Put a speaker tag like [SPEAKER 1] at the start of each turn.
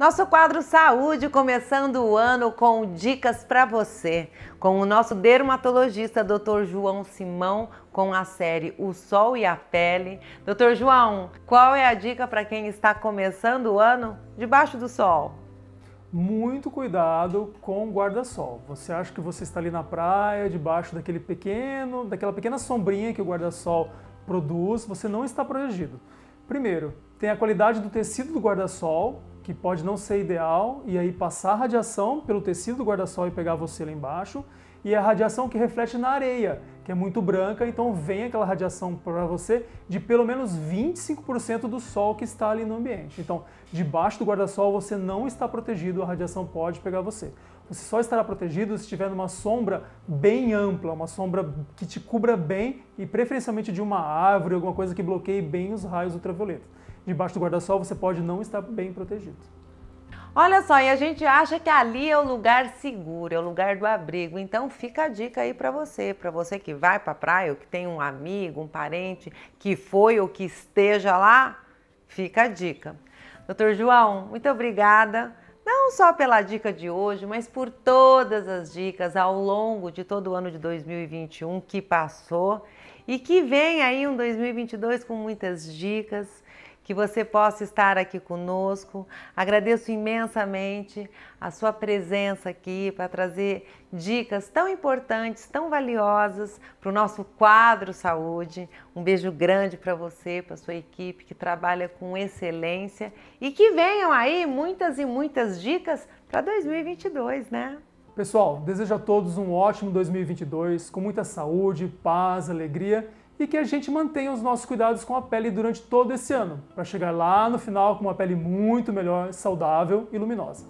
[SPEAKER 1] Nosso quadro Saúde começando o ano com dicas para você, com o nosso dermatologista Dr. João Simão, com a série O Sol e a Pele. Dr. João, qual é a dica para quem está começando o ano debaixo do sol?
[SPEAKER 2] Muito cuidado com o guarda-sol. Você acha que você está ali na praia, debaixo daquele pequeno, daquela pequena sombrinha que o guarda-sol produz, você não está protegido. Primeiro, tem a qualidade do tecido do guarda-sol, que pode não ser ideal, e aí passar a radiação pelo tecido do guarda-sol e pegar você lá embaixo, e a radiação que reflete na areia, que é muito branca, então vem aquela radiação para você de pelo menos 25% do sol que está ali no ambiente. Então, debaixo do guarda-sol você não está protegido, a radiação pode pegar você. Você só estará protegido se estiver numa sombra bem ampla, uma sombra que te cubra bem e preferencialmente de uma árvore, alguma coisa que bloqueie bem os raios ultravioletas debaixo do guarda-sol você pode não estar bem protegido.
[SPEAKER 1] Olha só, e a gente acha que ali é o lugar seguro, é o lugar do abrigo. Então fica a dica aí para você, para você que vai para a praia, ou que tem um amigo, um parente que foi ou que esteja lá, fica a dica. Doutor João, muito obrigada, não só pela dica de hoje, mas por todas as dicas ao longo de todo o ano de 2021 que passou e que vem aí um 2022 com muitas dicas que você possa estar aqui conosco. Agradeço imensamente a sua presença aqui para trazer dicas tão importantes, tão valiosas para o nosso quadro saúde. Um beijo grande para você, para sua equipe que trabalha com excelência e que venham aí muitas e muitas dicas para 2022, né?
[SPEAKER 2] Pessoal, desejo a todos um ótimo 2022 com muita saúde, paz, alegria e que a gente mantenha os nossos cuidados com a pele durante todo esse ano, para chegar lá no final com uma pele muito melhor, saudável e luminosa.